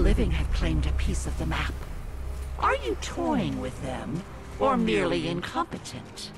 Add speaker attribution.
Speaker 1: living have claimed a piece of the map. Are you toying with them, or merely incompetent?